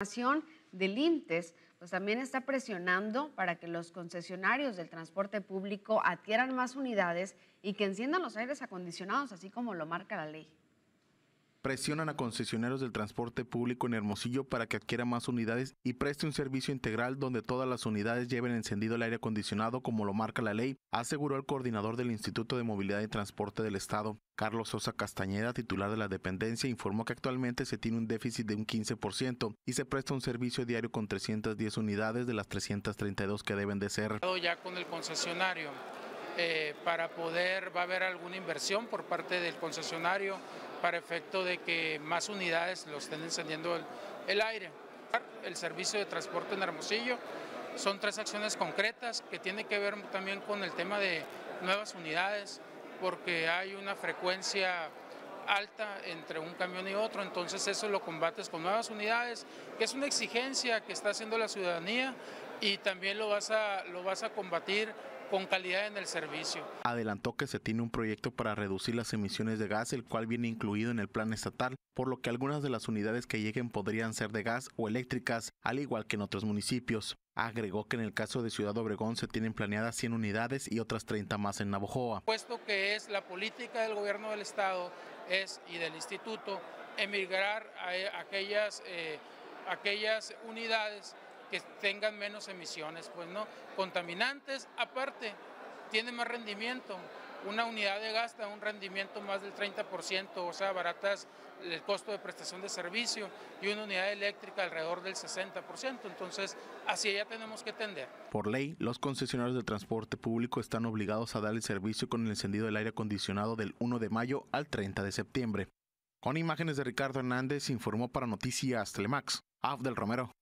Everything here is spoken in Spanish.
información del INTES, pues también está presionando para que los concesionarios del transporte público adquieran más unidades y que enciendan los aires acondicionados, así como lo marca la ley. Presionan a concesionarios del transporte público en Hermosillo para que adquiera más unidades y preste un servicio integral donde todas las unidades lleven encendido el aire acondicionado como lo marca la ley, aseguró el coordinador del Instituto de Movilidad y Transporte del Estado. Carlos Sosa Castañeda, titular de la dependencia, informó que actualmente se tiene un déficit de un 15% y se presta un servicio diario con 310 unidades de las 332 que deben de ser. Ya con el concesionario eh, para poder, va a haber alguna inversión por parte del concesionario para efecto de que más unidades lo estén encendiendo el, aire. El servicio de transporte en Hermosillo son tres acciones concretas que tienen que ver también con el tema de nuevas unidades, porque hay una frecuencia alta entre un camión y otro, entonces eso lo combates con nuevas unidades, que es una exigencia que está haciendo la ciudadanía y también lo vas a, lo vas a combatir con calidad en el servicio. Adelantó que se tiene un proyecto para reducir las emisiones de gas, el cual viene incluido en el plan estatal, por lo que algunas de las unidades que lleguen podrían ser de gas o eléctricas, al igual que en otros municipios. Agregó que en el caso de Ciudad Obregón se tienen planeadas 100 unidades y otras 30 más en Navojoa. Puesto que es la política del gobierno del estado es y del instituto emigrar a aquellas, eh, aquellas unidades que tengan menos emisiones, pues no, contaminantes, aparte, tiene más rendimiento. Una unidad de gas da un rendimiento más del 30%, o sea, baratas el costo de prestación de servicio y una unidad eléctrica alrededor del 60%. Entonces, así ya tenemos que tender. Por ley, los concesionarios de transporte público están obligados a dar el servicio con el encendido del aire acondicionado del 1 de mayo al 30 de septiembre. Con imágenes de Ricardo Hernández, informó para Noticias Telemax, Af del Romero.